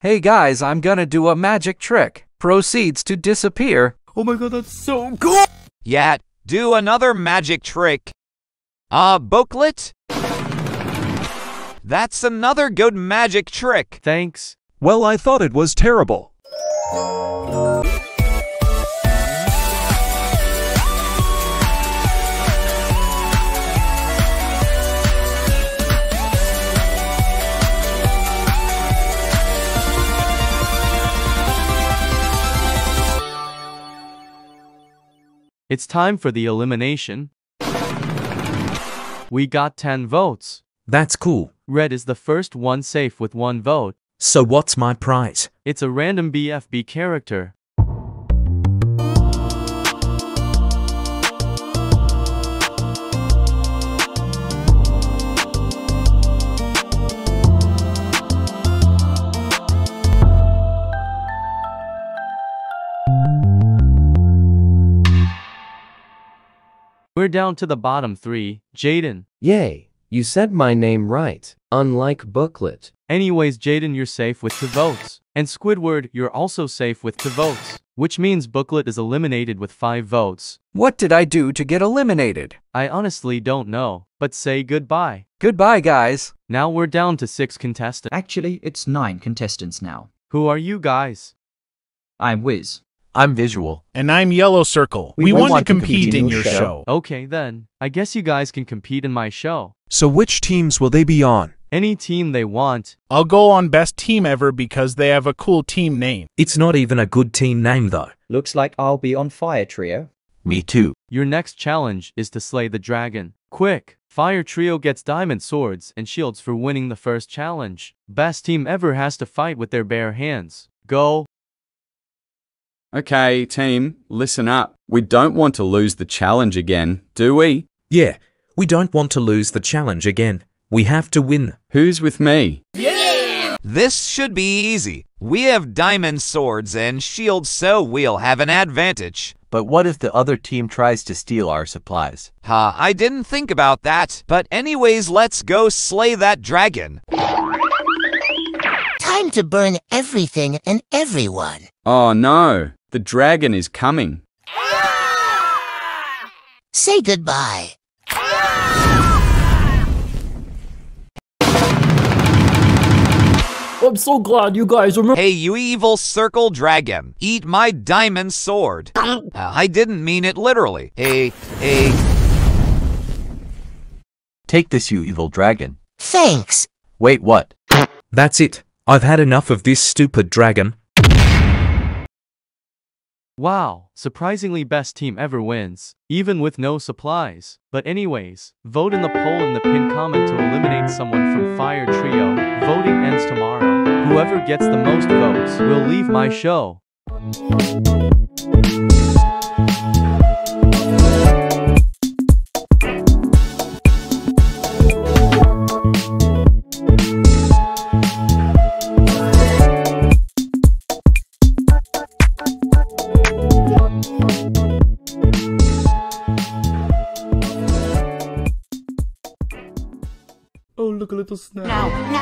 Hey guys, I'm gonna do a magic trick. Proceeds to disappear. Oh my god, that's so cool! Yeah, do another magic trick. Uh, booklet? That's another good magic trick. Thanks. Well, I thought it was terrible. It's time for the elimination. We got 10 votes. That's cool. Red is the first one safe with one vote. So what's my prize? It's a random BFB character. We're down to the bottom three. Jaden. Yay, you said my name right, unlike Booklet. Anyways, Jaden, you're safe with two votes. And Squidward, you're also safe with two votes. Which means Booklet is eliminated with five votes. What did I do to get eliminated? I honestly don't know, but say goodbye. Goodbye, guys. Now we're down to six contestants. Actually, it's nine contestants now. Who are you guys? I'm Wiz. I'm visual. And I'm Yellow Circle. We, We want, want to to compete, compete in in your your show. show. Okay then, I guess you guys can compete in my show. So which teams will they be on? Any team they want. I'll go on Best Team Ever because they have a cool team name. It's not even a good team name though. Looks like I'll be on Fire Trio. Me too. Your next challenge is to slay the dragon. Quick! Fire Trio gets diamond swords and shields for winning the first challenge. Best team ever has to fight with their bare hands. Go! Okay, team, listen up. We don't want to lose the challenge again, do we? Yeah, we don't want to lose the challenge again. We have to win. Who's with me? Yeah! This should be easy. We have diamond swords and shields, so we'll have an advantage. But what if the other team tries to steal our supplies? Ha, I didn't think about that. But anyways, let's go slay that dragon. Time to burn everything and everyone. Oh no, the dragon is coming. Say goodbye. I'm so glad you guys remember. Hey, you evil circle dragon, eat my diamond sword. Uh, I didn't mean it literally. Hey, hey. Take this, you evil dragon. Thanks. Wait, what? That's it. I've had enough of this stupid dragon. Wow, surprisingly best team ever wins, even with no supplies. But anyways, vote in the poll in the pinned comment to eliminate someone from Fire Trio. Voting ends tomorrow. Whoever gets the most votes will leave my show. Look a little snack. No, no.